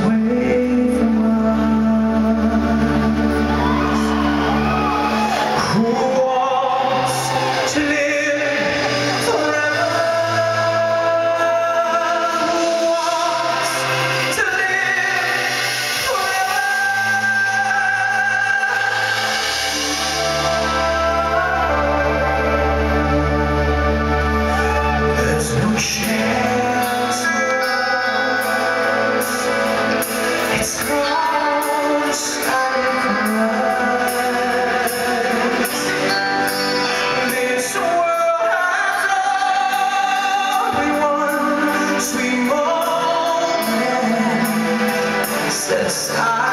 away this.